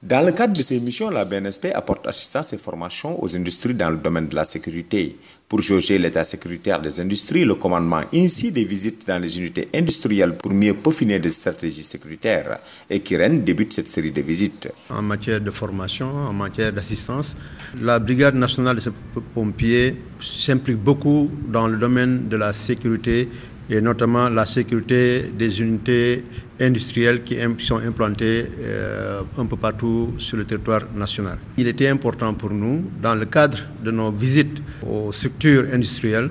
Dans le cadre de ces missions, la BNSP apporte assistance et formation aux industries dans le domaine de la sécurité. Pour jauger l'état sécuritaire des industries, le commandement initie des visites dans les unités industrielles pour mieux peaufiner des stratégies sécuritaires. Et Kiren débute cette série de visites. En matière de formation, en matière d'assistance, la Brigade nationale des pompiers s'implique beaucoup dans le domaine de la sécurité et notamment la sécurité des unités industrielles qui sont implantées euh, un peu partout sur le territoire national. Il était important pour nous, dans le cadre de nos visites aux structures industrielles,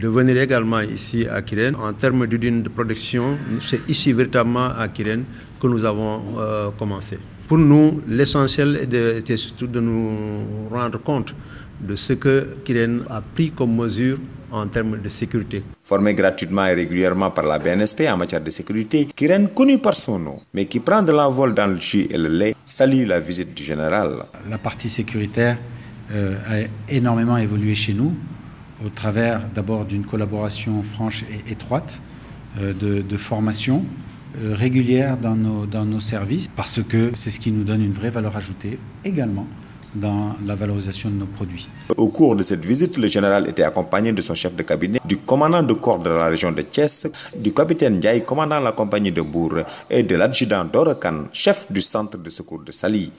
de venir également ici à Kiren. En termes d'usine de production, c'est ici véritablement à Kiren que nous avons euh, commencé. Pour nous, l'essentiel était surtout de nous rendre compte de ce que Kiren a pris comme mesure en termes de sécurité. Formé gratuitement et régulièrement par la BNSP en matière de sécurité, Kiren, connu par son nom, mais qui prend de l'envol dans le jus et le lait, salue la visite du général. La partie sécuritaire euh, a énormément évolué chez nous, au travers d'abord d'une collaboration franche et étroite, euh, de, de, formation euh, régulière dans nos, dans nos services, parce que c'est ce qui nous donne une vraie valeur ajoutée également dans la valorisation de nos produits. Au cours de cette visite, le général était accompagné de son chef de cabinet, du commandant de corps de la région de Thiès, du capitaine Ndiaye, commandant la compagnie de Bourg, et de l'adjudant Dorokan, chef du centre de secours de Sali.